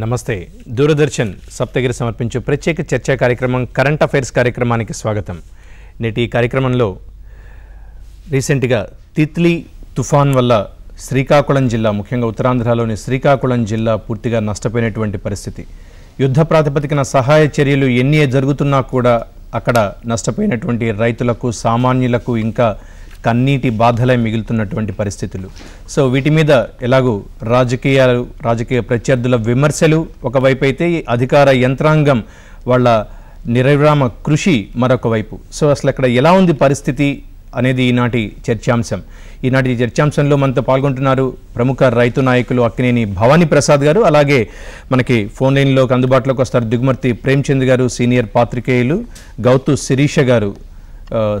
నమస్తే. దూరదర్శన్ సప్తగిరి సమర్పించే ప్రత్యేక చర్చా కార్యక్రమం కరెంట్ అఫైర్స్ కార్యక్రమానికి స్వాగతం. నేటి ఈ కార్యక్రమంలో రీసెంట్గా తిత్లీ తుఫాన్ వల్ల శ్రీకాకుళం జిల్లా ముఖ్యంగా ఉత్తరాంధ్రలోని శ్రీకాకుళం జిల్లా పూర్తిగా నష్టపోయినటువంటి పరిస్థితి. యుద్ధ ప్రాతిపదికన సహాయ చర్యలు ఎన్ని జరుగుతున్నా కూడా అక్కడ నష్టపోయినటువంటి రైతులకు సామాన్యులకు ఇంకా కన్నీటి బాధలే మిగులుతున్నటువంటి పరిస్థితులు. సో వీటి మీద ఎలాగూ రాజకీయాలు రాజకీయ ప్రత్యర్థుల విమర్శలు ఒకవైపు అయితే ఈ అధికార యంత్రాంగం వాళ్ళ నిరవిరామ కృషి మరొక వైపు. సో అసలు అక్కడ ఎలా ఉంది పరిస్థితి అనేది ఈనాటి చర్చాంశం. ఈనాటి చర్చాంశంలో మనతో పాల్గొంటున్నారు ప్రముఖ రైతు నాయకులు అక్కినేని భవానీ ప్రసాద్ గారు అలాగే మనకి ఫోన్ లైన్లోకి అందుబాటులోకి వస్తారు దిగుమర్తి ప్రేమ్చంద్ గారు సీనియర్ పాత్రికేయులు గౌతు శిరీష గారు.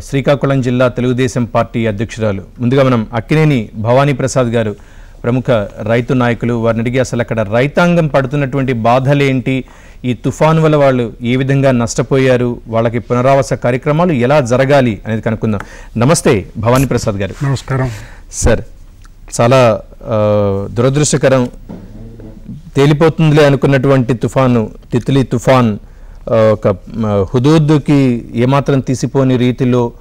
శ్రీకాకుళం జిల్లా తెలుగుదేశం పార్టీ అధ్యక్షురాలు. ముందుగా మనం అక్కినేని భవానీ ప్రసాద్ గారు ప్రముఖ రైతు నాయకులు వారిని అడిగి అసలు అక్కడ రైతాంగం పడుతున్నటువంటి బాధలేంటి ఈ తుఫాను వల్ల వాళ్ళు ఏ విధంగా నష్టపోయారు? వాళ్ళకి పునరావాస కార్యక్రమాలు ఎలా జరగాలి అనేది కనుక్కుందాం. నమస్తే భవానీ ప్రసాద్ గారు. నమస్కారం. సార్ చాలా దురదృష్టకరం తేలిపోతుందిలే అనుకున్నటువంటి తుఫాను తిత్లీ తుఫాన్ ఒక హుదూద్కి హుదూద్దుకి ఏమాత్రం తీసిపోని రీతిలో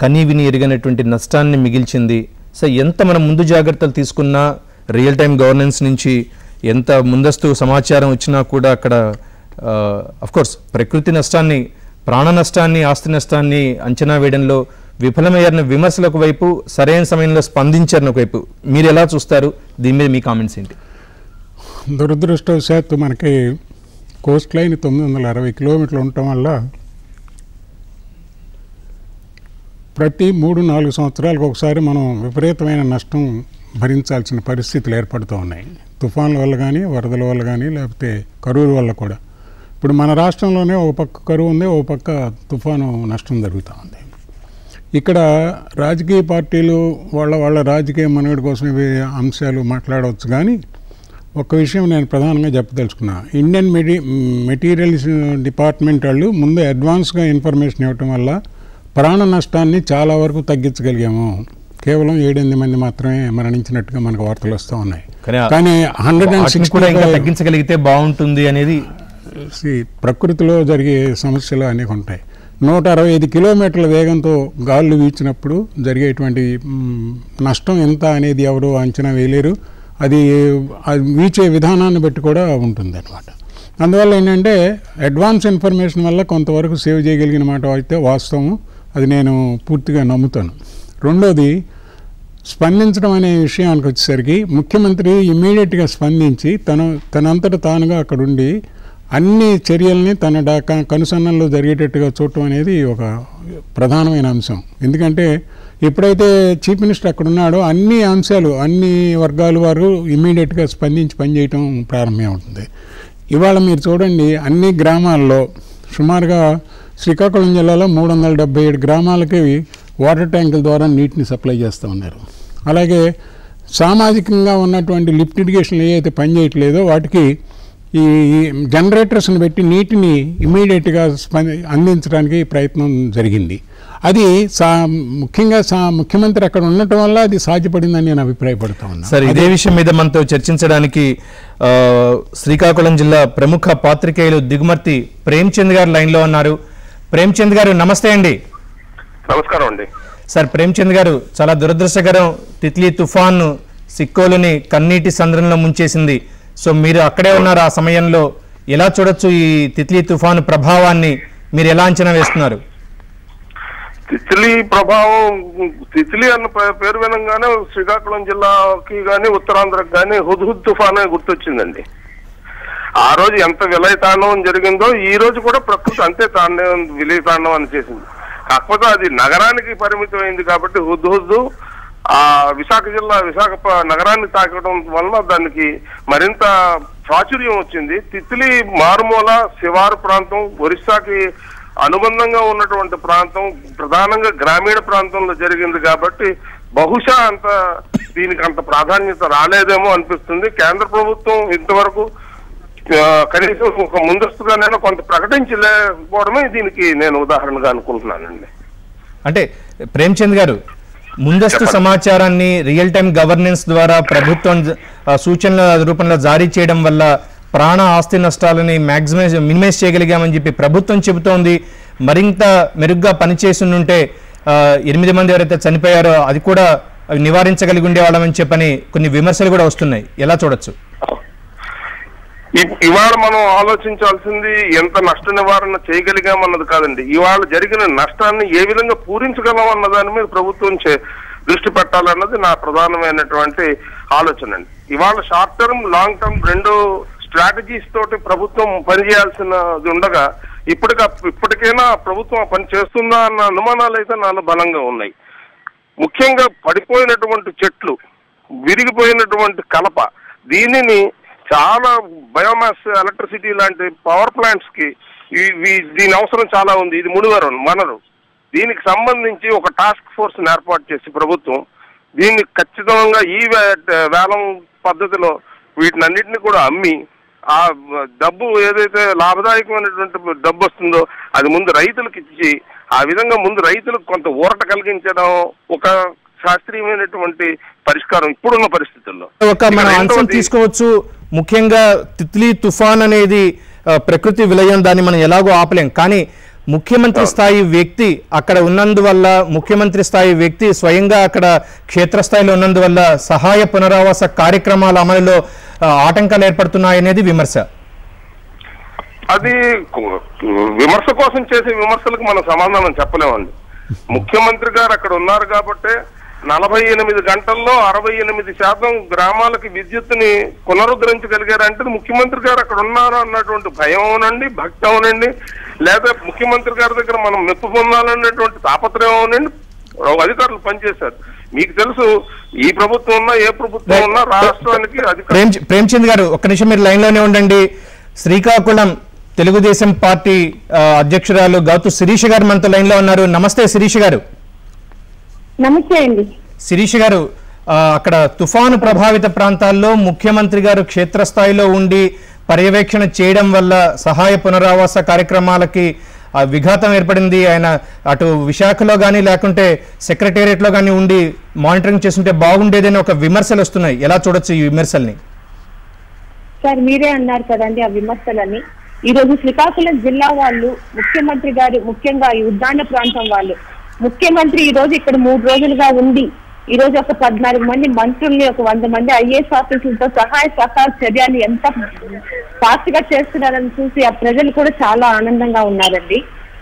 కనీవిని ఎరిగినటువంటి నష్టాన్ని మిగిల్చింది. సో ఎంత మనం ముందు జాగ్రత్తలు తీసుకున్నా రియల్ టైం గవర్నెన్స్ నుంచి ఎంత ముందస్తు సమాచారం వచ్చినా కూడా అక్కడ కోర్స్ ప్రకృతి నష్టాన్ని ప్రాణ నష్టాన్ని ఆస్తి నష్టాన్ని అంచనా వేయడంలో విఫలమయ్యారిన విమర్శలకు వైపు సరైన సమయంలో స్పందించారని ఒకవైపు మీరు ఎలా చూస్తారు? దీని మీద మీ కామెంట్స్ ఏంటి? దురదృష్టవశాత్తు మనకి కోస్ట్ లైన్ తొమ్మిది వందల అరవై కిలోమీటర్లు ఉండటం వల్ల ప్రతి మూడు నాలుగు సంవత్సరాలకు ఒకసారి మనం విపరీతమైన నష్టం భరించాల్సిన పరిస్థితులు ఏర్పడుతూ ఉన్నాయి. తుఫాన్ల వల్ల కానీ వరదల వల్ల కానీ లేకపోతే కరువుల వల్ల కూడా. ఇప్పుడు మన రాష్ట్రంలోనే ఒక పక్క కరువు ఉంది ఒక పక్క తుఫాను నష్టం జరుగుతూ ఉంది. ఇక్కడ రాజకీయ పార్టీలు వాళ్ళ వాళ్ళ రాజకీయ మనుగడ కోసం ఇవి అంశాలు మాట్లాడవచ్చు కానీ ఒక విషయం నేను ప్రధానంగా చెప్పదలుచుకున్నా. ఇండియన్ మెటీ మెటీరియల్స్ డిపార్ట్మెంట్ వాళ్ళు ముందు అడ్వాన్స్గా ఇన్ఫర్మేషన్ ఇవ్వటం వల్ల ప్రాణ నష్టాన్ని చాలా వరకు తగ్గించగలిగాము. కేవలం ఏడెనిమిది మంది మాత్రమే మరణించినట్టుగా మనకు వార్తలు వస్తూ ఉన్నాయి. కానీ హండ్రెడ్ అండ్ ఇంకా తగ్గించగలిగితే బాగుంటుంది అనేది ప్రకృతిలో జరిగే సమస్యలు అనేక ఉంటాయి. నూట అరవై ఐదు కిలోమీటర్ల వేగంతో గాళ్ళు వీచినప్పుడు జరిగేటువంటి నష్టం ఎంత అనేది ఎవరు అంచనా వేయలేరు. అది అది వీచే విధానాన్ని బట్టి కూడా ఉంటుంది అనమాట అందువల్ల ఏంటంటే అడ్వాన్స్ ఇన్ఫర్మేషన్ వల్ల కొంతవరకు సేవ్ చేయగలిగిన మాట అయితే వాస్తవం అది నేను పూర్తిగా నమ్ముతాను. రెండోది స్పందించడం అనే విషయానికి వచ్చేసరికి ముఖ్యమంత్రి ఇమీడియట్గా స్పందించి తను తనంతట తానుగా అక్కడుండి అన్ని చర్యల్ని తన డా- క- కనుసన్నల్లో జరిగేటట్టుగా చూడటం అనేది ఒక ప్రధానమైన అంశం. ఎందుకంటే ఎప్పుడైతే చీఫ్ మినిస్టర్ అక్కడ ఉన్నాడో అన్ని అంశాలు అన్ని వర్గాల వారు ఇమీడియట్గా స్పందించి పనిచేయటం ప్రారంభమవుతుంది ఇవాళ మీరు చూడండి అన్ని గ్రామాల్లో సుమారుగా శ్రీకాకుళం జిల్లాలో మూడు వందల డెబ్బై ఏడు గ్రామాలకి వాటర్ ట్యాంకుల ద్వారా నీటిని సప్లై చేస్తూ ఉన్నారు. అలాగే సామాజికంగా ఉన్నటువంటి లిఫ్ట్ ఇరిగేషన్లు ఏవైతే పనిచేయట్లేదో వాటికి ఈ జనరేటర్స్ని పెట్టి నీటిని ఇమీడియట్గా స్పంది అందించడానికి ప్రయత్నం జరిగింది. అది సా ముఖ్యంగా సా ముఖ్యమంత్రి అక్కడ ఉండటం వల్ల అది సాధ్యపడిందని నేను అభిప్రాయపడుతూ ఉన్నాను సరే ఇదే విషయం మీద మనతో చర్చించడానికి శ్రీకాకుళం జిల్లా ప్రముఖ పాత్రికేయులు దిగుమర్తి ప్రేమ్చంద్ గారు లైన్లో ఉన్నారు. ప్రేమ్చంద్ గారు నమస్తే అండి. నమస్కారం అండి. సార్ ప్రేమ్చంద్ గారు చాలా దురదృష్టకరం తిత్లీ తుఫాన్ సిక్కోలుని కన్నీటి సంద్రంలో ముంచేసింది. సో మీరు అక్కడే ఉన్నారు ఆ సమయంలో. ఎలా చూడొచ్చు ఈ తిత్లీ తుఫాను ప్రభావాన్ని? మీరు ఎలా అంచనా వేస్తున్నారు? తిత్లీ ప్రభావం తిత్లీ అన్న పే- పేరు వినంగానే శ్రీకాకుళం జిల్లాకి కానీ ఉత్తరాంధ్రకు కానీ హుద్హుద్ అని గుర్తొచ్చిందండి. ఆ రోజు ఎంత విలయతాండవం జరిగిందో ఈ రోజు కూడా ప్రకృతి అంతే తాండవం విలయతాండవం అని చేసింది. కాకపోతే అది నగరానికి పరిమితమైంది కాబట్టి హుద్హుద్దు ఆ విశాఖ జిల్లా విశాఖ నగరాన్ని తాకడం వలన దానికి మరింత ప్రాచుర్యం వచ్చింది. తిత్లీ మారుమూల శివారు ప్రాంతం ఒరిస్సాకి అనుబంధంగా ఉన్నటువంటి ప్రాంతం ప్రధానంగా గ్రామీణ ప్రాంతంలో జరిగింది కాబట్టి బహుశా అంత దీనికి అంత ప్రాధాన్యత రాలేదేమో అనిపిస్తుంది. కేంద్ర ప్రభుత్వం ఇంతవరకు కనీసం ఒక ముందస్తుగానైనా కొంత ప్రకటించలేకపోవడమే దీనికి నేను ఉదాహరణగా అనుకుంటున్నానండి. అంటే ప్రేమ్చంద్ గారు ముందస్తు. సమాచారాన్ని రియల్ టైం గవర్నెన్స్ ద్వారా ప్రభుత్వం సూచనల రూపంలో జారీ చేయడం వల్ల ప్రాణ ఆస్తి నష్టాలని మ్యాక్సిమైజ్ మినిమైజ్ చేయగలిగామని చెప్పి ప్రభుత్వం చెబుతోంది. మరింత మెరుగ్గా పనిచేసి ఉంటే ఆ, ఎనిమిది మంది ఎవరైతే చనిపోయారో అది కూడా నివారించగలిగి ఉండేవాళ్ళమని చెప్పని కొన్ని విమర్శలు కూడా వస్తున్నాయి. ఎలా చూడొచ్చు? ఇవాళ మనం ఆలోచించాల్సింది ఎంత నష్ట నివారణ చేయగలిగామన్నది కాదండి. ఇవాళ జరిగిన నష్టాన్ని ఏ విధంగా పూరించగలం అన్న దాని మీద ప్రభుత్వం చే- దృష్టి పెట్టాలన్నది నా ప్రధానమైనటువంటి ఆలోచన అండి. ఇవాళ షార్ట్ టర్మ్ లాంగ్ టర్మ్ రెండు స్ట్రాటజీస్ తోటి ప్రభుత్వం పనిచేయాల్సినది ఉండగా ఇప్పటిక ఇప్పటికైనా ప్రభుత్వం పని చేస్తుందా అన్న అనుమానాలు అయితే నాలో బలంగా ఉన్నాయి. ముఖ్యంగా పడిపోయినటువంటి చెట్లు విరిగిపోయినటువంటి కలప దీనిని చాలా బయోమాస్ ఎలక్ట్రిసిటీ లాంటి పవర్ ప్లాంట్స్కి దీని అవసరం చాలా ఉంది. ఇది ముడివరు వనరు దీనికి సంబంధించి ఒక టాస్క్ ఫోర్స్ ఏర్పాటు చేసి ప్రభుత్వం దీన్ని ఖచ్చితంగా ఈ వేలం పద్ధతిలో వీటినన్నిటిని కూడా అమ్మి ఆ డబ్బు ఏదైతే లాభదాయకమైనటువంటి డబ్బు వస్తుందో అది ముందు రైతులకు ఇచ్చి ఆ విధంగా ముందు రైతులకు కొంత ఊరట కలిగించడం ఒక శాస్త్రీయమైనటువంటి పరిష్కారం ఇప్పుడున్న పరిస్థితుల్లో. ఒక మన అంశం తీసుకోవచ్చు. ముఖ్యంగా తిత్లీ తుఫాన్ అనేది ప్రకృతి విలయం దాన్ని మనం ఎలాగో ఆపలేం. కానీ ముఖ్యమంత్రి స్థాయి వ్యక్తి అక్కడ ఉన్నందువల్ల ముఖ్యమంత్రి స్థాయి వ్యక్తి స్వయంగా అక్కడ క్షేత్రస్థాయిలో ఉన్నందువల్ల సహాయ పునరావాస కార్యక్రమాల అమలులో ఆటంకాలు ఏర్పడుతున్నాయనేది విమర్శ. అది విమర్శ కోసం చేసే విమర్శలకు మనం సమాధానం చెప్పలేమండి. ముఖ్యమంత్రి గారు అక్కడ ఉన్నారు కాబట్టి నలభై ఎనిమిది గంటల్లో అరవై ఎనిమిది శాతం గ్రామాలకి విద్యుత్తుని పునరుద్ధరించగలిగారంటే ముఖ్యమంత్రి గారు అక్కడ ఉన్నారు అన్నటువంటి భయం అవునండి భక్తి అవునండి లేదా ముఖ్యమంత్రి గారి దగ్గర మనం మెప్పు పొందాలన్నటువంటి తాపత్రయం అవునండి అధికారులు పనిచేశారు. మీకు తెలుసు ఈ ప్రభుత్వం ఉన్నా ఏ ప్రభుత్వం ఉన్నా రాష్ట్రానికి అధికారులు ప్రేమ్ ప్రేమ్చంద్ గారు ఒక్క నిమిషం మీరు లైన్లోనే ఉండండి. శ్రీకాకుళం తెలుగుదేశం పార్టీ అధ్యక్షురాలు గౌతు శిరీష గారు మనతో లైన్లో ఉన్నారు. నమస్తే శిరీష గారు. నమస్తే అండి. శిరీష్ గారు అక్కడ తుఫాను ప్రభావిత ప్రాంతాల్లో ముఖ్యమంత్రి గారు క్షేత్రస్థాయిలో ఉండి పర్యవేక్షణ చేయడం వల్ల సహాయ పునరావాస కార్యక్రమాలకి విఘాతం ఏర్పడింది. ఆయన అటు విశాఖలో కానీ లేకుంటే సెక్రటేరియట్లో కానీ ఉండి మానిటరింగ్ చేస్తుంటే బాగుండేదని ఒక విమర్శలు వస్తున్నాయి. ఎలా చూడొచ్చు ఈ విమర్శల్ని? సార్ మీరే అన్నారు కదండి ఆ విమర్శలని ఈ రోజు శ్రీకాకుళం జిల్లా వాళ్ళు ముఖ్యమంత్రి గారు ముఖ్యంగా ఈ ఉద్దాన ప్రాంతం వాళ్ళు ముఖ్యమంత్రి ఈ రోజు ఇక్కడ మూడు రోజులుగా ఉండి ఈ రోజు ఒక పద్నాలుగు మంది మంత్రుల్ని ఒక వంద మంది ఐఏఎస్ ఆఫీసులతో సహాయ సహకార చర్యలు ఎంత ఫాస్ట్గా చేస్తున్నారని చూసి ఆ ప్రజలు కూడా చాలా ఆనందంగా ఉన్నారండి.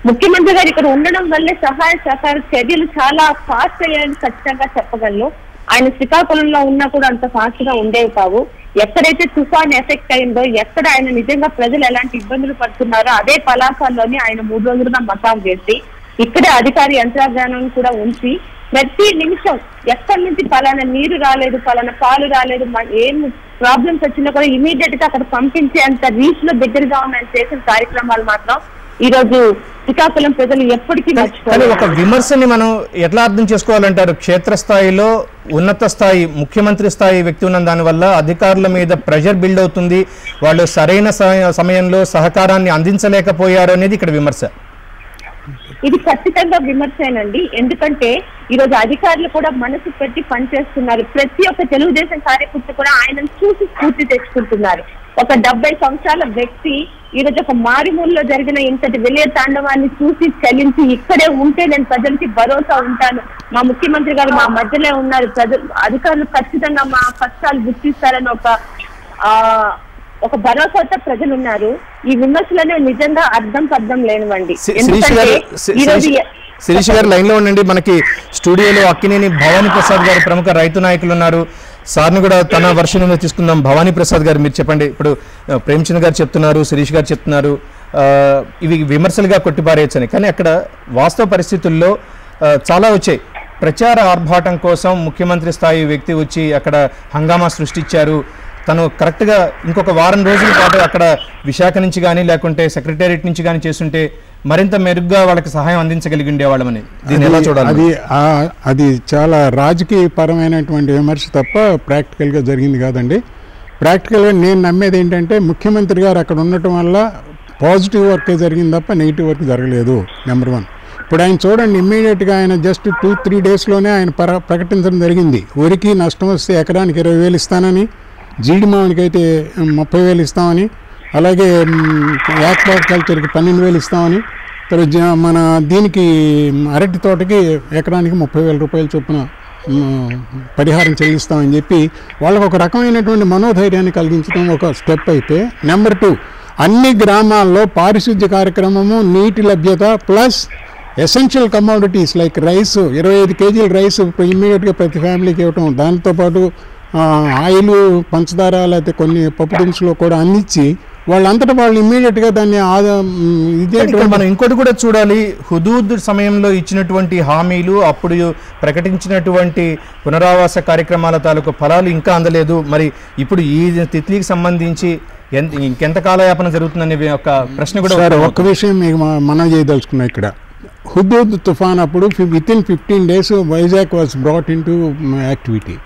ముఖ్యమంత్రి గారు ఇక్కడ ఉండడం వల్లే సహాయ సహకార చర్యలు చాలా ఫాస్ట్ అయ్యాయని ఖచ్చితంగా చెప్పగలను. ఆయన శ్రీకాకుళంలో ఉన్నా కూడా అంత ఫాస్ట్గా ఉండేవి కావు. ఎక్కడైతే తుఫాన్ ఎఫెక్ట్ అయిందో ఎక్కడ ఆయన నిజంగా ప్రజలు ఎలాంటి ఇబ్బందులు పడుతున్నారో అదే పలాసాల్లోనే ఆయన మూడు రోజులుగా మకాం చేసి ఇక్కడే అధికారి యంత్రాంగాన్ని కూడా ఉంచి ప్రతి నిమిషం ఎక్కడి నుంచి పలానా నీరు రాలేదు పలానా పాలు రాలేదు ఏం ప్రాబ్లమ్స్ వచ్చినా కూడా ఇమీడియట్గా అక్కడ పంపించే అంత రీచ్లో దగ్గరగా ఉన్న ఆయన చేసిన కార్యక్రమాలు మాత్రం ఈ రోజు శ్రీకాకుళం ప్రజలు ఎప్పటికీ కానీ ఒక విమర్శని మనం ఎట్లా అర్థం చేసుకోవాలంటారు? క్షేత్రస్థాయిలో ఉన్నత స్థాయి ముఖ్యమంత్రి స్థాయి వ్యక్తి ఉన్న దానివల్ల అధికారుల మీద ప్రెషర్ బిల్డ్ అవుతుంది. వాళ్ళు సరైన సమ- సమయంలో సహకారాన్ని అందించలేకపోయారు అనేది ఇక్కడ విమర్శ. ఇది ఖచ్చితంగా విమర్శనండి. ఎందుకంటే ఈ రోజు అధికారులు కూడా మనసు పెట్టి పనిచేస్తున్నారు. ప్రతి ఒక్క తెలుగుదేశం కార్యకర్త కూడా ఆయనను చూసి స్ఫూర్తి తెచ్చుకుంటున్నారు. ఒక డెబ్బై సంవత్సరాల వ్యక్తి ఈ రోజు ఒక మారుమూలలో జరిగిన ఇంతటి విలయ తాండవాన్ని చూసి చలించి ఇక్కడే ఉంటే నేను ప్రజలకి భరోసా ఉంటాను. మా ముఖ్యమంత్రి గారు మా మధ్యలో ఉన్నారు. ప్రజలు అధికారులు ఖచ్చితంగా మా కష్టాలు గుర్తిస్తారని ఒక ఆ ఒక భరోసాతో ప్రజలు ఉన్నారు ఈ విమర్శలనే నిజంగా అర్థం పర్థం లేనివ్వండి శిరీష్ గారు లైన్లో ఉండండి. మనకి స్టూడియోలో అక్కినేని భవానీ ప్రసాద్ గారు ప్రముఖ రైతు నాయకులు ఉన్నారు. సార్ని కూడా తన వర్షన్ మీద తీసుకుందాం. భవానీ ప్రసాద్ గారు మీరు చెప్పండి. ఇప్పుడు ప్రేమ్చంద్ గారు చెప్తున్నారు శిరీష్ గారు చెప్తున్నారు. ఇవి విమర్శలుగా కొట్టిపారేయచ్చని. కానీ అక్కడ వాస్తవ పరిస్థితుల్లో చాలా వచ్చాయి. ప్రచార ఆర్భాటం కోసం ముఖ్యమంత్రి స్థాయి వ్యక్తి వచ్చి అక్కడ హంగామా సృష్టించారు. తను కరెక్ట్గా ఇంకొక వారం రోజుల పాటు అక్కడ విశాఖ నుంచి కానీ లేకుంటే సెక్రటేరియట్ నుంచి కానీ చేస్తుంటే మరింత మెరుగ్గా వాళ్ళకి సహాయం అందించగలిగి ఉండేవాళ్ళమని దీన్ని ఎలా చూడాలి? అది అది చాలా రాజకీయ పరమైనటువంటి విమర్శ తప్ప ప్రాక్టికల్గా జరిగింది కాదండి. ప్రాక్టికల్గా నేను నమ్మేది ఏంటంటే ముఖ్యమంత్రి గారు అక్కడ ఉండటం వల్ల పాజిటివ్ వర్కే జరిగింది తప్ప నెగిటివ్ వర్క్ జరగలేదు నెంబర్ వన్ ఇప్పుడు ఆయన చూడండి ఇమ్మీడియట్గా ఆయన జస్ట్ టూ త్రీ డేస్లోనే ఆయన పర ప్రకటించడం జరిగింది. వరికి నష్టం వస్తే ఎకరానికి ఇరవై వేలు ఇస్తానని జీడి ముప్పై వేలు ఇస్తామని అలాగే యాక్వాట్ కల్చర్కి పన్నెండు వేలు ఇస్తామని తర్వాత మన దీనికి అరటి తోటకి ఎకరానికి ముప్పై వేల రూపాయలు చొప్పున పరిహారం చెల్లిస్తామని చెప్పి వాళ్ళకు ఒక రకమైనటువంటి మనోధైర్యాన్ని కలిగించడం ఒక స్టెప్ అయితే నెంబర్ టూ అన్ని గ్రామాల్లో పారిశుద్ధ్య కార్యక్రమము నీటి లభ్యత plus essential commodities like rice ఇరవై ఐదు కేజీల రైస్ ఇమ్మీడియట్గా ప్రతి ఫ్యామిలీకి ఇవ్వటం దాంతోపాటు పాటు ఆయిల్ పంచదార లేకపోతే కొన్ని పప్పు దినుసులు కూడా అందించి వాళ్ళంతటా వాళ్ళు ఇమ్మీడియట్గా దాన్ని ఇదే మనం ఇంకోటి కూడా చూడాలి. హుదూద్ సమయంలో ఇచ్చినటువంటి హామీలు అప్పుడు ప్రకటించినటువంటి పునరావాస కార్యక్రమాల తాలూకు ఫలాలు ఇంకా అందలేదు. మరి ఇప్పుడు ఈ తిత్లీకి సంబంధించి ఎంత ఇంకెంత కాలయాపన జరుగుతుందనే ఒక ప్రశ్న కూడా. ఒక్క విషయం మీకు మనం చేయదలుచుకున్నాం ఇక్కడ. హుదూద్ తుఫాన్ అప్పుడు within fifteen days Vizag was brought in to activity.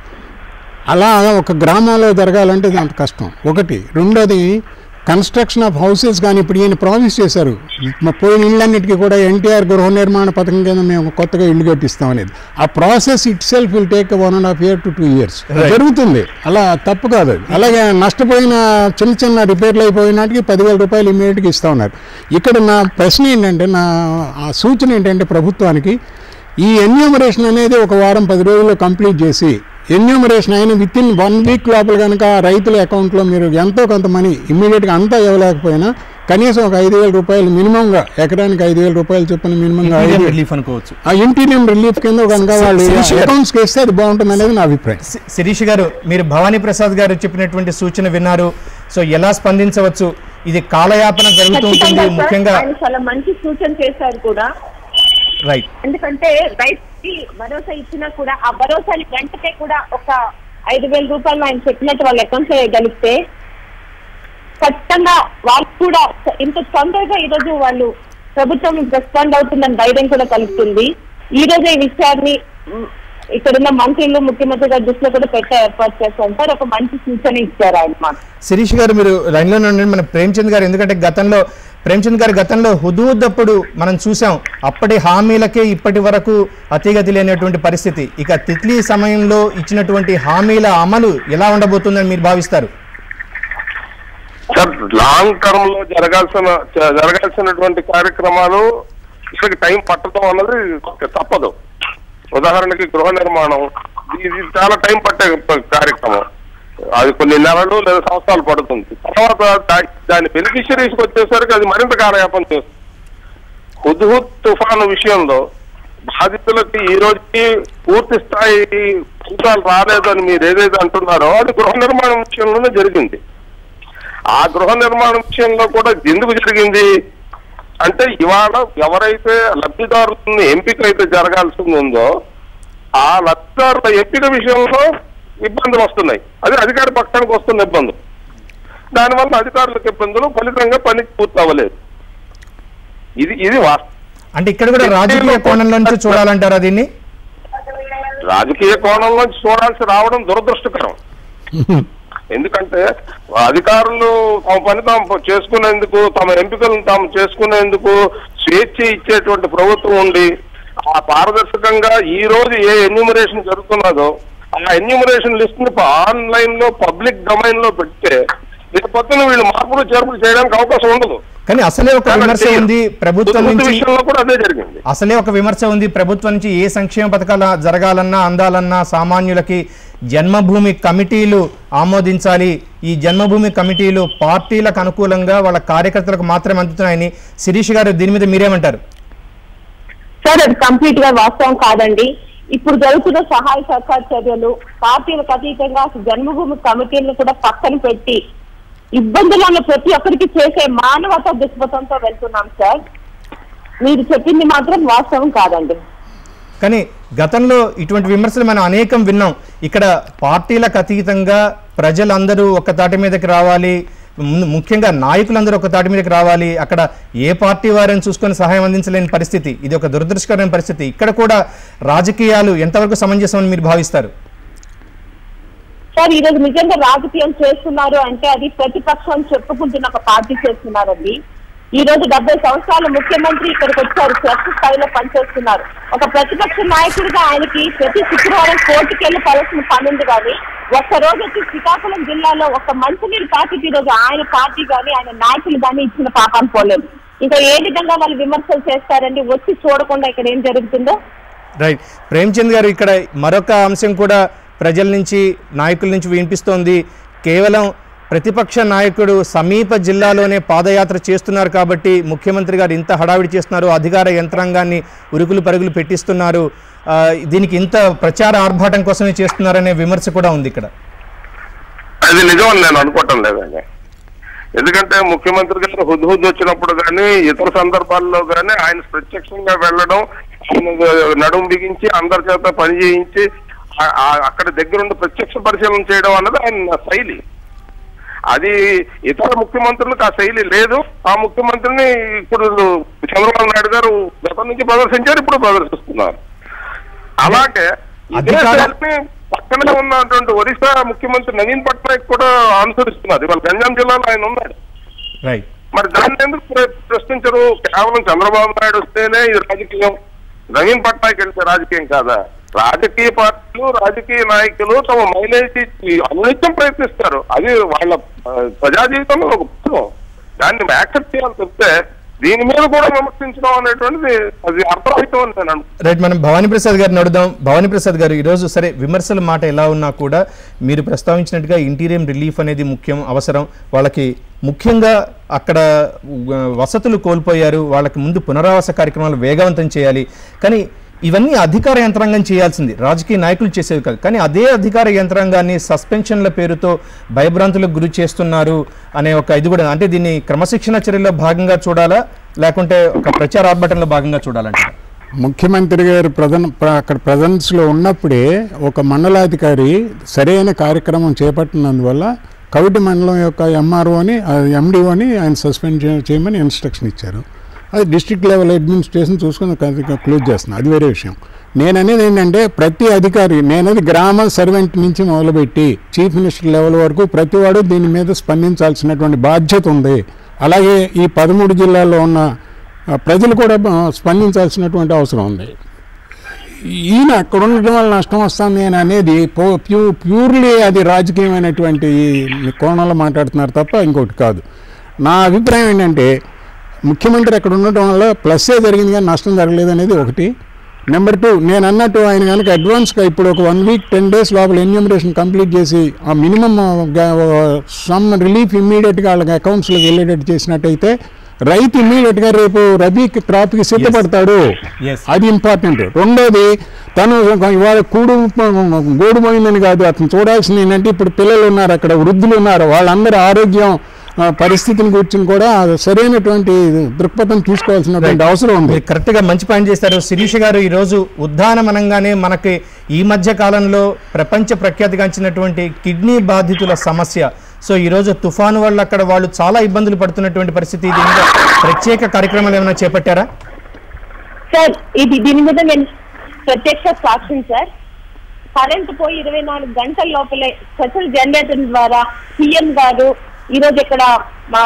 అలా ఒక గ్రామంలో జరగాలంటే అంత కష్టం. ఒకటి. రెండోది కన్స్ట్రక్షన్ ఆఫ్ హౌసెస్ కానీ ఇప్పుడు ఈయన ప్రామిస్ చేశారు. మ- పోయిన ఇళ్ళన్నిటికీ కూడా ఎన్టీఆర్ గృహ నిర్మాణ పథకం కింద మేము కొత్తగా ఇల్లు కట్టిస్తాం అనేది. ఆ process itself will take one and half year to two years. జరుగుతుంది. అలా తప్పు కాదు అది. అలాగే నష్టపోయిన చిన్న చిన్న రిపేర్లు అయిపోయినాటికి పదివేల రూపాయలు ఇమీడియట్గా ఇస్తా ఉన్నారు. ఇక్కడ నా ప్రశ్న ఏంటంటే నా ఆ సూచన ఏంటంటే ప్రభుత్వానికి ఈ ఎన్యూమరేషన్ అనేది ఒక వారం పది రోజుల్లో కంప్లీట్ చేసి ఎన్యూమరేషన్ అయిన విత్ ఇన్ వన్ వీక్ లోపల కనుక రైతుల అకౌంట్లో మీరు ఎంతో కొంత మనీ ఇమ్మీడియట్గా అంతా ఇవ్వలేకపోయినా కనీసం ఒక ఐదు వేల రూపాయలు మినిమంగా ఎకరానికి ఐదు వేల రూపాయలు చొప్పున మినిమంగా రిలీఫ్ అనుకోవచ్చు. ఆ ఇంటీరియం రిలీఫ్ కింద కనుక వాళ్ళు అకౌంట్స్కి వేస్తే అది బాగుంటుంది అనేది నా అభిప్రాయం. శిరీష్ గారు మీరు భవానీ ప్రసాద్ గారు చెప్పినటువంటి సూచన విన్నారు. సో ఎలా స్పందించవచ్చు? ఇది కాలయాపన జరుగుతూ ఉంటుంది ఖచ్చితంగా సార్, ముఖ్యంగా. ఆయన చాలా మంచి సూచన చేశారు కూడా. రైట్ ఎందుకంటే రైతుకి భరోసా ఇచ్చినా కూడా ఆ భరోసాని వెంటనే కూడా ఒక ఐదు వేల రూపాయలు ఆయన చెప్పినట్టు వాళ్ళ అకౌంట్ చేయగలిగితే ఖచ్చితంగా వాళ్ళు కూడా ఇంత తొందరగా ఈ రోజు వాళ్ళు ప్రభుత్వం రెస్పాండ్ అవుతుందని ధైర్యం కూడా కలుగుతుంది. ఈ రోజు ఈ విషయాన్ని ఇక్కడున్న మంత్రులు ముఖ్యమంత్రి గారి దృష్టిలో కూడా పెట్టే ఏర్పాటు చేస్తాం సార్ ఒక మంచి సూచన ఇచ్చారు ఆయన మాకు. శిరీష్ గారు మీరు లైన్లో ఉండండి మన ప్రేమ్చంద్ గారు ఎందుకంటే గతంలో ప్రేమ్చంద్ గారు గతంలో హుదూద్ అప్పుడు మనం చూసాం అప్పటి హామీలకే ఇప్పటి వరకు అతిగతి లేనటువంటి పరిస్థితి. ఇక తిత్లీ సమయంలో ఇచ్చినటువంటి హామీల అమలు ఎలా ఉండబోతుందని మీరు భావిస్తారు? సార్ లాంగ్ టర్మ్లో జరగాల్సిన జరగాల్సినటువంటి కార్యక్రమాలు ఇక్కడికి టైం పట్టడం అన్నది తప్పదు. ఉదాహరణకి గృహ నిర్మాణం ఇది చాలా టైం పట్టే కార్యక్రమం. అది కొన్ని నెలలు లేదా సంవత్సరాలు పడుతుంది. తర్వాత దా- దాని బెనిఫిషరీస్కి వచ్చేసరికి అది మరింత కాలయాపం చేస్తుంది. హుద్హుద్ తుఫాను విషయంలో బాధితులకి ఈ రోజుకి పూర్తి స్థాయి ఫలితాలు రాలేదని మీరు ఏదైతే అంటున్నారో అది గృహ నిర్మాణం విషయంలోనే జరిగింది. ఆ గృహ నిర్మాణం విషయంలో కూడా ఎందుకు జరిగింది? అంటే ఇవాళ ఎవరైతే లబ్ధిదారులని ఎంపిక అయితే జరగాల్సింది ఉందో ఆ లబ్ధిదారుల ఎంపిక విషయంలో ఇబ్బందులు వస్తున్నాయి. అది అధికార పక్షానికి వస్తున్న ఇబ్బందులు దానివల్ల అధికారులకు ఇబ్బందులు ఫలితంగా పని పూర్తి అవ్వలేదు. ఇది ఇది అంటే ఇక్కడ కూడా రాజకీయ కోణంలో నుంచి చూడాలంటారా దీన్ని? రాజకీయ కోణంలో చూడాల్సి రావడం దురదృష్టకరం. ఎందుకంటే అధికారులు తమ పని తాము చేసుకునేందుకు తమ ఎంపికలను తాము చేసుకునేందుకు స్వేచ్ఛ ఇచ్చేటువంటి ప్రభుత్వం ఉండి ఆ పారదర్శకంగా ఈ రోజు ఏ ఎన్యూమరేషన్ జరుగుతున్నదో ఆ ఎన్యూమరేషన్ లిస్ట్ని ఆన్లైన్లో పబ్లిక్ డొమైన్లో పెడితే రేపు పొద్దున వీళ్ళు మార్పులు చేర్పులు చేయడానికి అవకాశం ఉండదు. కానీ అసలే ఒక విమర్శ ఉంది ప్రభుత్వం నుంచి. విషయంలో కూడా అదే జరిగింది. అసలే ఒక విమర్శ ఉంది ప్రభుత్వం నుంచి ఏ సంక్షేమ పథకాలు జరగాలన్నా అందాలన్నా సామాన్యులకి జన్మభూమి కమిటీలు ఆమోదించాలి. ఈ జన్మభూమి కమిటీలు పార్టీలకు అనుకూలంగా వాళ్ళ కార్యకర్తలకు మాత్రమే అందుతున్నాయని శిరీష్ గారు దీని మీద మీరేమంటారు? సార్ అది కంప్లీట్గా వాస్తవం కాదండి. ఇప్పుడు జరుగుతున్న సహాయ సహకార చర్యలు పార్టీలకు అతీతంగా జన్మభూమి కమిటీలను కూడా పక్కన పెట్టి ఇబ్బందులను ప్రతి ఒక్కరికి చేసే మానవత దృక్పథంతో వెళ్తున్నాం సార్. మీరు చెప్పింది మాత్రం వాస్తవం కాదండి. కానీ గతంలో ఇటువంటి విమర్శలు మనం అనేకం విన్నాం. ఇక్కడ పార్టీలకు అతీతంగా ప్రజలందరూ ఒక తాటి మీదకి రావాలి ముఖ్యంగా నాయకులందరూ ఒక తాటి మీదకి రావాలి. అక్కడ ఏ పార్టీ వారిని చూసుకొని సహాయం అందించలేని పరిస్థితి. ఇది ఒక దురదృష్టకరమైన పరిస్థితి. ఇక్కడ కూడా రాజకీయాలు ఎంతవరకు సమంజసం అని మీరు భావిస్తారు? సార్ ఈ రోజు నిజంగా రాజకీయం చేస్తున్నారు అంటే అది ప్రతిపక్షం చెప్పుకుంటున్న ఒక పార్టీ చేస్తున్నారండి. ఈ రోజు డెబ్బై సంవత్సరాల ముఖ్యమంత్రి ఇక్కడికి వచ్చారు. చర్చ స్థాయిలో పనిచేస్తున్నారు. ఒక ప్రతిపక్ష నాయకుడిగా ఆయనకి ప్రతి శుక్రవారం కోర్టుకి వెళ్ళి పడాల్సిన పని ఉంది కానీ ఒక్క రోజు వచ్చి శ్రీకాకుళం జిల్లాలో ఒక మంచినీరు ప్యాకెట్ ఈ రోజు ఆయన పార్టీ కానీ ఆయన నాయకులు కానీ ఇచ్చిన పాపాలు పోలేదు. ఇంకా ఏ విధంగా వాళ్ళు విమర్శలు చేస్తారండి? వచ్చి చూడకుండా ఇక్కడ ఏం జరుగుతుందో? రైట్. ప్రేమ్చంద్ గారు ఇక్కడ మరొక అంశం కూడా ప్రజల నుంచి నాయకుల నుంచి వినిపిస్తోంది. కేవలం ప్రతిపక్ష నాయకుడు సమీప జిల్లాలోనే పాదయాత్ర చేస్తున్నారు కాబట్టి ముఖ్యమంత్రి గారు ఇంత హడావిడి చేస్తున్నారు అధికార యంత్రాంగాన్ని ఉరుకులు పరుగులు పెట్టిస్తున్నారు. దీనికి ఇంత ప్రచార ఆర్భాటం కోసమే చేస్తున్నారనే విమర్శ కూడా ఉంది ఇక్కడ. అది నిజం నేను అనుకోవటం లేదండి. ఎందుకంటే ముఖ్యమంత్రి గారు హుద్హుద్ వచ్చినప్పుడు కానీ ఇతర సందర్భాల్లో కానీ ఆయన ప్రత్యక్షంగా వెళ్ళడం ఆయన నడుము బిగించి అందరి చేత పని చేయించి అక్కడ దగ్గరుండి ప్రత్యక్ష పరిశీలన చేయడం అన్నది ఆయన శైలి. అది ఇతర ముఖ్యమంత్రులకు ఆ శైలి లేదు. ఆ ముఖ్యమంత్రిని ఇప్పుడు చంద్రబాబు నాయుడు గారు గతం నుంచి ప్రదర్శించారు ఇప్పుడు ప్రదర్శిస్తున్నారు. అలాగే ఇదే శైలిని పక్కనే ఉన్నటువంటి ఒరిస్సా ముఖ్యమంత్రి నవీన్ పట్నాయక్ కూడా అనుసరిస్తున్నారు. ఇవాళ గంజాం జిల్లాలో ఆయన ఉన్నాడు. రైట్ మరి దాన్ని ఎందుకు ప్ర- ప్రశ్నించరు? కేవలం చంద్రబాబు నాయుడు వస్తేనే ఇది రాజకీయం నవీన్ పట్నాయక్ వెళ్తే రాజకీయం కాదా? రాజకీయ పార్టీలు రాజకీయ నాయకులు తమ మైలేజ్ అనునిత్యం ప్రయత్నిస్తారు. అది వాళ్ళ ప్రజా జీవితంలో ఒక భాగం దాన్ని యాక్సెప్ట్ చేయాలని చెప్తే దీని మీద కూడా విమర్శించడం అనేటువంటిది అది అర్థరహితం నేను రైట్ మనం భవానీ ప్రసాద్ గారిని అడుగుదాం. భవానీ ప్రసాద్ గారు ఈరోజు సరే విమర్శల మాట ఎలా ఉన్నా కూడా మీరు ప్రస్తావించినట్టుగా ఇంటీరియం రిలీఫ్ అనేది ముఖ్యం అవసరం. వాళ్ళకి ముఖ్యంగా అక్కడ వసతులు కోల్పోయారు. వాళ్ళకి ముందు పునరావాస కార్యక్రమాలు వేగవంతం చేయాలి. కానీ ఇవన్నీ అధికార యంత్రాంగం చేయాల్సింది. రాజకీయ నాయకులు చేసేవి కాదు. కానీ అదే అధికార యంత్రాంగాన్ని సస్పెన్షన్ల పేరుతో భయభ్రాంతులకు గురి చేస్తున్నారు అనే ఒక ఇది కూడా. అంటే దీన్ని క్రమశిక్షణ చర్యలో భాగంగా చూడాలా? లేకుంటే ఒక ప్రచార ఆర్భటంలో భాగంగా చూడాలంటే? ముఖ్యమంత్రి గారు ప్రజన్ అక్కడ ప్రజెన్స్లో ఉన్నప్పుడే ఒక మండలాధికారి సరైన కార్యక్రమం చేపట్టినందువల్ల కవిటి మండలం యొక్క ఎంఆర్ఓని ఎండిఓని ఆయన సస్పెండ్ చేయమని ఇన్స్ట్రక్షన్ ఇచ్చారు. అది డిస్ట్రిక్ట్ లెవెల్ అడ్మినిస్ట్రేషన్ చూసుకుని క్లోజ్ చేస్తున్నాను అది వేరే విషయం. నేను అనేది ఏంటంటే ప్రతి అధికారి నేనది గ్రామ సర్వెంట్ నుంచి మొదలుపెట్టి చీఫ్ మినిస్టర్ లెవెల్ వరకు ప్రతివాడు దీని మీద స్పందించాల్సినటువంటి బాధ్యత ఉంది. అలాగే ఈ పదమూడు జిల్లాల్లో ఉన్న ప్రజలు కూడా స్పందించాల్సినటువంటి అవసరం ఉంది. ఈయన అక్కడ ఉండటం వల్ల నష్టం వస్తుంది అని అనేది ప్యూ ప్యూర్లీ అది రాజకీయమైనటువంటి కోణంలో మాట్లాడుతున్నారు తప్ప ఇంకోటి కాదు. నా అభిప్రాయం ఏంటంటే ముఖ్యమంత్రి అక్కడ ఉండటం వల్ల ప్లస్సే జరిగింది కానీ నష్టం జరగలేదు అనేది ఒకటి. నెంబర్ టూ నేను అన్నట్టు ఆయన కనుక అడ్వాన్స్గా ఇప్పుడు ఒక వన్ వీక్ టెన్ డేస్ లోపల ఎన్యూమరేషన్ కంప్లీట్ చేసి ఆ మినిమం సమ్ రిలీఫ్ ఇమ్మీడియట్గా వాళ్ళకి అకౌంట్స్లోకి వెళ్ళేటట్టు చేసినట్టయితే రైతు ఇమ్మీడియట్గా రేపు రబీ క్రాప్కి సిద్ధపడతాడు. అది ఇంపార్టెంట్ రెండోది తను ఇవాళ కూడు గోడు పోయిందని కాదు అతను చూడాల్సింది ఏంటంటే ఇప్పుడు పిల్లలు ఉన్నారు అక్కడ వృద్ధులు ఉన్నారు వాళ్ళందరి ఆరోగ్యం ఆ, పరిస్థితిని కూర్చుని కూడా సరైనటువంటి దృక్పథం తీసుకోవాల్సినటువంటి అవసరం ఉంది. మీరు కరెక్ట్గా మంచి పాయింట్ చేశారు. శిరీష్ గారు ఈ రోజు ఉద్దానం అనగానే మనకి ఈ మధ్య కాలంలో ప్రపంచ ప్రఖ్యాతిగాంచినటువంటి కిడ్నీ బాధితుల సమస్య. సో ఈ రోజు తుఫాను వల్ల అక్కడ వాళ్ళు చాలా ఇబ్బందులు పడుతున్నటువంటి పరిస్థితి. దీని మీద ప్రత్యేక కార్యక్రమాలు ఏమైనా చేపట్టారా? సార్ ఇది దీని మీద నేను ప్రత్యక్ష సాక్ష్యం సార్ కరెంట్ పోయి ఇరవై నాలుగు గంటల లోపలే స్పెషల్ జనరేటర్ ద్వారా సీఎం గారు ఈ రోజు ఇక్కడ మా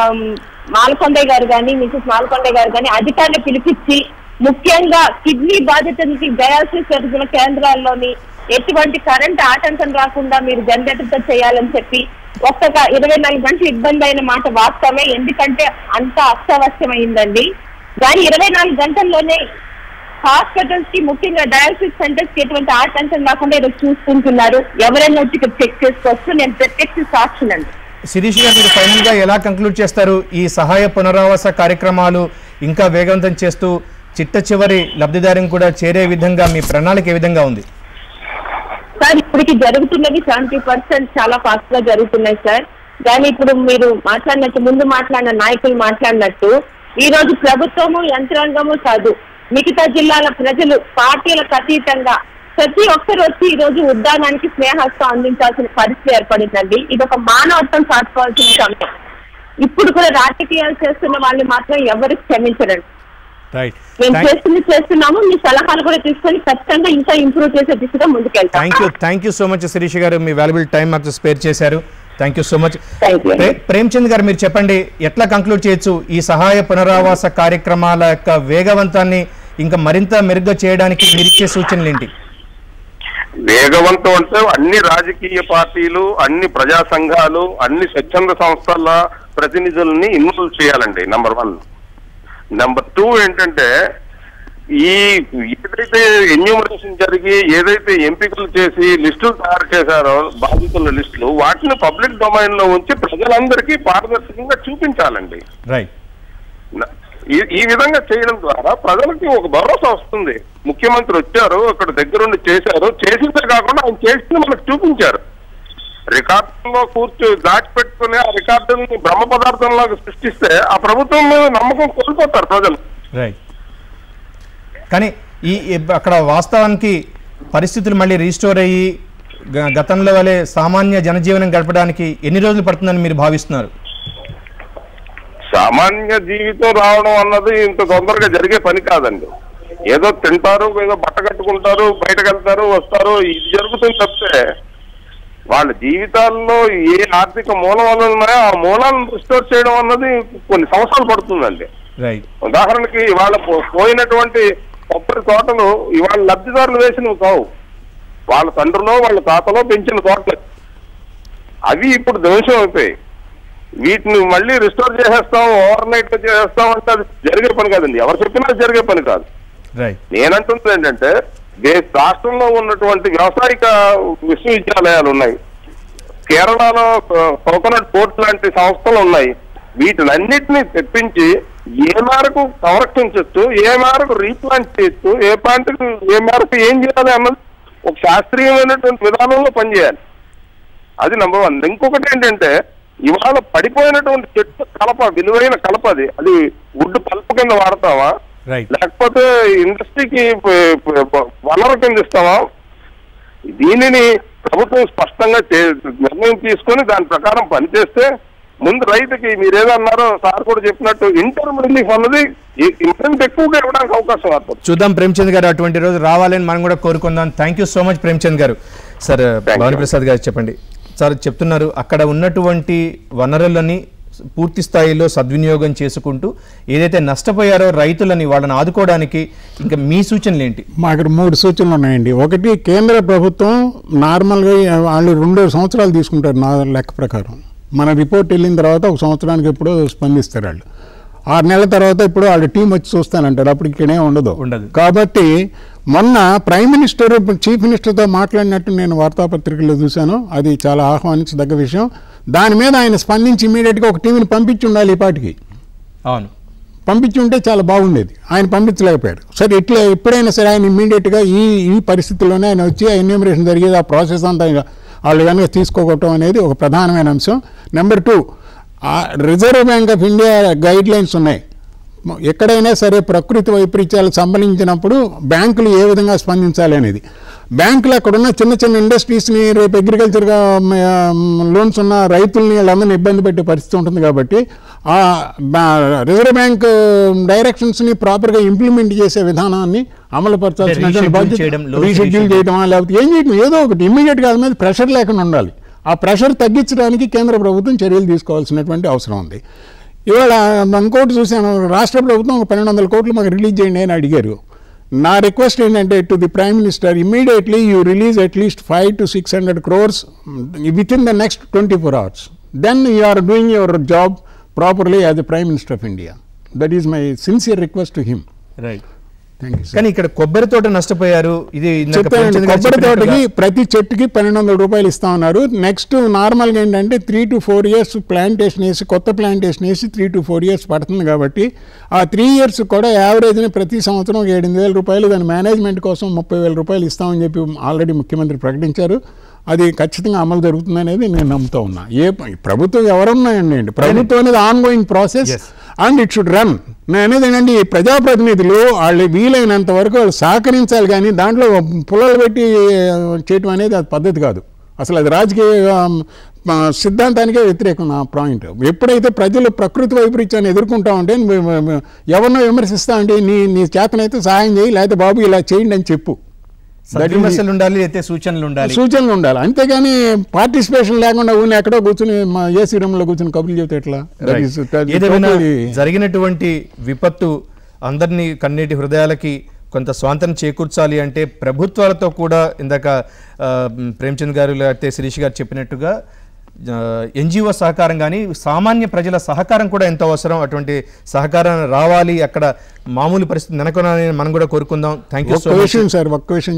మాలకొండయ్య గారు కానీ మిసెస్ మాలకొండయ్య గారు కానీ అధికారులు పిలిపించి ముఖ్యంగా కిడ్నీ బాధితులకి డయాలసిస్ జరుగుతున్న కేంద్రాల్లోని ఎటువంటి కరెంట్ ఆటంకం రాకుండా మీరు జనరేటర్తో చేయాలని చెప్పి ఒక్క ఇరవై నాలుగు గంటలు ఇబ్బంది అయిన మాట వాస్తవమే. ఎందుకంటే అంత అత్యవసరమైందండి కానీ ఇరవై నాలుగు గంటల్లోనే హాస్పిటల్స్కి ముఖ్యంగా డయాలసిస్ సెంటర్స్కి ఎటువంటి ఆటంకం రాకుండా ఈరోజు చూసుకుంటున్నారు. ఎవరైనా వచ్చి ఇక్కడ చెక్ చేసుకోవచ్చు నేను ప్రత్యక్ష సాక్షినండి శిరీష్ గారు మీరు ఫైనల్గా ఎలా కంక్లూడ్ చేస్తారు? ఈ సహాయ పునరావాస కార్యక్రమాలు ఇంకా వేగవంతం చేస్తూ చిట్ట చివరి లబ్ధిదారిని కూడా చేరే విధంగా మీ ప్రణాళిక ఏ విధంగా ఉంది? సార్ ఇప్పటికి జరుగుతున్నది సెవెంటీ పర్సెంట్ చాలా ఫాస్ట్గా జరుగుతున్నాయి సార్. కానీ ఇప్పుడు మీరు మాట్లాడినట్టు ముందు మాట్లాడిన నాయకులు మాట్లాడినట్టు ఈ రోజు ప్రభుత్వము యంత్రాంగము కాదు మిగతా జిల్లాల ప్రజలు పార్టీలకు అతీతంగా ప్రతి ఒక్కరు వచ్చి ఈ రోజు ఉద్దానానికి స్నేహస్తం అందించాల్సిన పరిస్థితి ఏర్పడిందండి. ఇది ఒక మానవత్వం సాధించాల్సిన సమయం ఇప్పుడు కూడా రాజకీయాలు చేస్తున్న వాళ్ళు మాత్రం ఎవరు క్షమించరండి. మేము చేస్తుంది చేస్తున్నాము మీ సలహాలు కూడా తీసుకొని ఖచ్చితంగా ఇంకా ఇంప్రూవ్ చేసే దిశగా ముందుకెళ్తాం. Thank you thank you so much Shirish గారు. మీ వాల్యుబుల్ టైం మాకు స్పేర్ చేశారు. Thank you so much Premchand గారు మీరు చెప్పండి ఎట్లా కంక్లూడ్ చేయొచ్చు? ఈ సహాయ పునరావాస కార్యక్రమాల యొక్క వేగవంతాన్ని ఇంకా మరింత మెరుగ్గా చేయడానికి మీరు ఇచ్చే సూచనలు ఏంటి వేగవంతం అంటే అన్ని రాజకీయ పార్టీలు అన్ని ప్రజా సంఘాలు అన్ని స్వచ్ఛంద సంస్థల ప్రతినిధుల్ని ఇన్వాల్వ్ చేయాలండి నంబర్ వన్ నెంబర్ టూ ఏంటంటే ఈ ఏదైతే ఎన్యూమరేషన్ జరిగి ఏదైతే ఎంపికలు చేసి లిస్టులు తయారు చేశారో బాధితుల లిస్టులు వాటిని పబ్లిక్ డొమైన్లో ఉంచి ప్రజలందరికీ పారదర్శకంగా చూపించాలండి. రైట్ ఈ ఈ విధంగా చేయడం ద్వారా ప్రజలకి ఒక భరోసా వస్తుంది. ముఖ్యమంత్రి వచ్చారు అక్కడ దగ్గరుండి చేశారు. చేసిందే కాకుండా ఆయన చేసింది మనకు చూపించారు. రికార్డుల్లో కూర్చో దాచిపెట్టుకుని ఆ రికార్డుల్ని బ్రహ్మ పదార్థంలాగా సృష్టిస్తే ఆ ప్రభుత్వం మీద నమ్మకం కోల్పోతారు ప్రజలు. కానీ ఈ అక్కడ వాస్తవానికి పరిస్థితులు మళ్ళీ రీస్టోర్ అయ్యి గతంలో వలె సామాన్య జనజీవనం గడపడానికి ఎన్ని రోజులు పడుతుందని మీరు భావిస్తున్నారు? సామాన్య జీవితం రావడం అన్నది ఇంత తొందరగా జరిగే పని కాదండి. ఏదో తింటారు ఏదో బట్ట కట్టుకుంటారు బయటకు వెళ్తారు వస్తారు ఇది జరుగుతుంది తప్పితే వాళ్ళ జీవితాల్లో ఏ ఆర్థిక మూలాలు ఉన్నాయో ఆ మూలాలను రిస్టోర్ చేయడం అన్నది కొన్ని సంవత్సరాలు పడుతుందండి. ఉదాహరణకి ఇవాళ పోయినటువంటి కొబ్బరి తోటలు ఇవాళ లబ్ధిదారులు వేసినవి కావు. వాళ్ళ తండ్రులో వాళ్ళ తాతలో పెంచిన తోటలు. అవి ఇప్పుడు ధ్వంసం అయిపోయాయి. వీటిని మళ్ళీ రిస్టోర్ చేసేస్తాం ఓవర్ నైట్ చేసేస్తాం అంటే అది జరిగే పని కాదండి. ఎవరు చెప్పినా జరిగే పని కాదు. నేనంటుంది ఏంటంటే దేశ రాష్ట్రంలో ఉన్నటువంటి వ్యవసాయక విశ్వవిద్యాలయాలు ఉన్నాయి. కేరళలో కోకోనట్ పోర్ట్ లాంటి సంస్థలు ఉన్నాయి. వీటినన్నిటిని తెప్పించి ఏ మేరకు సంరక్షించవచ్చు ఏ మేరకు రీప్లాంట్ చేయొచ్చు ఏ ప్లాంట్కి ఏ మేరకు ఏం చేయాలి అన్నది ఒక శాస్త్రీయమైనటువంటి విధానంలో పనిచేయాలి. అది నెంబర్ వన్ ఇంకొకటి ఏంటంటే ఇవాళ పడిపోయినటువంటి చెట్టు కలప విలువైన కలప అది. అది వుడ్ పల్పు కింద వాడతావా? లేకపోతే ఇండస్ట్రీకి వనరు కింద ఇస్తావా? దీనిని ప్రభుత్వం స్పష్టంగా నిర్ణయం తీసుకొని దాని ప్రకారం పనిచేస్తే ముందు రైతుకి మీరు ఏదన్నారో సార్ కూడా చెప్పినట్టు ఇంటర్మ్ రిలీఫ్ అన్నది ఇంత ఎక్కువగా ఇవ్వడానికి అవకాశం ఏర్పడుతుంది. చూద్దాం ప్రేమ్చంద్ గారు అటువంటి రోజు రావాలని మనం కూడా కోరుకుందాం. Thank you so much Premchand గారు. సార్. భవానీ ప్రసాద్ గారు చెప్పండి. సార్ చెప్తున్నారు. అక్కడ ఉన్నటువంటి వనరులని పూర్తి స్థాయిలో సద్వినియోగం చేసుకుంటూ ఏదైతే నష్టపోయారో రైతులని వాళ్ళని ఆదుకోవడానికి ఇంకా మీ సూచనలు ఏంటి? మా ఇక్కడ మూడు సూచనలు ఉన్నాయండి. ఒకటి కేంద్ర ప్రభుత్వం నార్మల్గా వాళ్ళు రెండు సంవత్సరాలు తీసుకుంటారు నా లెక్క ప్రకారం. మన రిపోర్ట్ వెళ్ళిన తర్వాత ఒక సంవత్సరానికి ఎప్పుడో స్పందిస్తారు వాళ్ళు. ఆరు నెలల తర్వాత ఇప్పుడు వాళ్ళ టీం వచ్చి చూస్తానంటారు అప్పుడు ఇక్కడే ఉండదు. ఉండదు. కాబట్టి మొన్న ప్రైమ్ మినిస్టర్ చీఫ్ మినిస్టర్తో మాట్లాడినట్టు నేను వార్తాపత్రికల్లో చూశాను. అది చాలా ఆహ్వానించదగ్గ విషయం. దాని మీద ఆయన స్పందించి ఇమీడియట్గా ఒక టీంని పంపించి ఉండాలి ఈ పాటికి. అవును. పంపించి ఉంటే చాలా బాగుండేది. ఆయన పంపించలేకపోయారు సరే ఇట్లా ఎప్పుడైనా సరే ఆయన ఇమ్మీడియట్గా ఈ ఈ పరిస్థితుల్లోనే ఆయన వచ్చి ఆ ఎన్యూమరేషన్ జరిగేది ఆ ప్రాసెస్ అంతా వాళ్ళు కనుక తీసుకోవటం అనేది ఒక ప్రధానమైన అంశం. Number two Reserve Bank of India guidelines ఉన్నాయి. ఎక్కడైనా సరే ప్రకృతి వైపరీత్యాలకు సంబంధించినప్పుడు బ్యాంకులు ఏ విధంగా స్పందించాలి అనేది. బ్యాంకులు అక్కడున్న చిన్న చిన్న ఇండస్ట్రీస్ని రేపు అగ్రికల్చర్గా లోన్స్ ఉన్న రైతుల్ని వాళ్ళందరినీ ఇబ్బంది పెట్టే పరిస్థితి ఉంటుంది కాబట్టి ఆ రిజర్వ్ బ్యాంక్ డైరెక్షన్స్ని ప్రాపర్గా ఇంప్లిమెంట్ చేసే విధానాన్ని Reschedule బాధ్యత రీషెడ్యూల్. చేయడమా లేకపోతే ఏం చేయడం ఏదో ఒకటి. ఇమ్మీడియట్గా దాని మీద ప్రెషర్ లేకుండా ఉండాలి. ఆ ప్రెషర్ తగ్గించడానికి కేంద్ర ప్రభుత్వం చర్యలు తీసుకోవాల్సినటువంటి అవసరం ఉంది. ఇవాళ ఇంకోటి చూశాను రాష్ట్ర ప్రభుత్వం ఒక పన్నెండు వందల కోట్లు మాకు రిలీజ్ చేయండి అని అడిగారు. నా రిక్వెస్ట్ ఏంటంటే to the prime minister immediately you release at least five to six hundred crores within the next twenty four hours then you are doing your job properly as the prime minister of India that is my sincere request to him right కానీ ఇక్కడ కొబ్బరి తోట నష్టపోయారు. ఇది కొబ్బరి తోటకి ప్రతి చెట్టుకి పన్నెండు వందల రూపాయలు ఇస్తా ఉన్నారు. నెక్స్ట్ నార్మల్గా ఏంటంటే three to four years plantation వేసి కొత్త ప్లాంటేషన్ వేసి త్రీ టు ఫోర్ ఇయర్స్ పడుతుంది కాబట్టి ఆ త్రీ ఇయర్స్ కూడా యావరేజ్ని ప్రతి సంవత్సరం ఎనిమిది వేల రూపాయలు దాని మేనేజ్మెంట్ కోసం ముప్పై వేల రూపాయలు ఇస్తామని చెప్పి ఆల్రెడీ ముఖ్యమంత్రి ప్రకటించారు. అది ఖచ్చితంగా అమలు జరుగుతుంది అనేది నేను నమ్ముతా ఉన్నా. ఏ ప్రభుత్వం ఎవరున్నాయండి? ప్రభుత్వం అనేది ongoing process. And it should run నేను అనేది ఏంటంటే ఈ ప్రజాప్రతినిధులు వాళ్ళు వీలైనంత వరకు వాళ్ళు సహకరించాలి కానీ దాంట్లో పుల్లలు పెట్టి చేయటం అనేది అది పద్ధతి కాదు. అసలు అది రాజకీయ సిద్ధాంతానికే వ్యతిరేకం నా పాయింట్. ఎప్పుడైతే ప్రజలు ప్రకృతి వైపరీత్యాన్ని ఎదుర్కొంటా ఉంటే ఎవరినో విమర్శిస్తా ఉంటే నీ నీ చేతనైతే సహాయం చేయి లేకపోతే బాబు ఇలా చేయండి అని చెప్పు. ఉండాలి అయితే సూచనలు ఉండాలి. సూచనలు ఉండాలి. అంతేగాని పార్టిసిపేషన్ లేకుండా ఊని ఎక్కడో కూర్చుని మా ఏసీ రూమ్లో కూర్చుని కబుర్లు చెబితే ఎట్లా? Totally- జరిగినటువంటి విపత్తు అందరినీ కన్నీటి హృదయాలకి కొంత స్వాతంత్రం చేకూర్చాలి అంటే ప్రభుత్వాలతో కూడా ఇందాక ప్రేమ్చంద్ గారు లేకపోతే శిరీష్ గారు చెప్పినట్టుగా ఎన్జిఓ సహకారం కానీ సామాన్య ప్రజల సహకారం కూడా ఎంతో అవసరం? అటువంటి సహకారం రావాలి అక్కడ మామూలు పరిస్థితి నెలకొనాలని మనం కూడా కోరుకుందాం. థ్యాంక్ యూ విషయం సార్ ఒక్క విషయం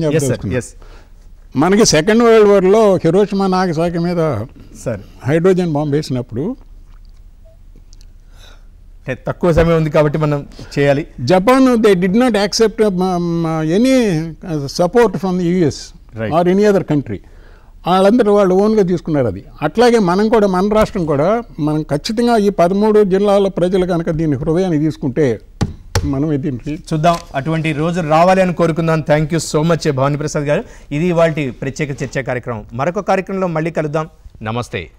మనకి సెకండ్ వరల్డ్ వార్లో హిరోషిమా నాగసాకి మీద సార్ హైడ్రోజన్ బాంబు వేసినప్పుడు తక్కువ సమయం ఉంది కాబట్టి మనం చేయాలి. Japan they did not accept any support from the US. Or any other country వాళ్ళందరూ వాళ్ళు ఓన్గా తీసుకున్నారు అది. అట్లాగే మనం కూడా మన రాష్ట్రం కూడా మనం ఖచ్చితంగా ఈ పదమూడు జిల్లాల ప్రజలు కనుక దీన్ని హృదయాన్ని తీసుకుంటే మనం దీనికి చూద్దాం. అటువంటి రోజు రావాలి అని కోరుకుందాం. Thank you so much Bhavani Prasad గారు. ఇది వాటి ప్రత్యేక చర్చా కార్యక్రమం. మరొక కార్యక్రమంలో మళ్ళీ కలుద్దాం. నమస్తే.